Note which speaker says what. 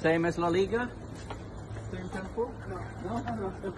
Speaker 1: Same as La Liga? Same tempo? No. No?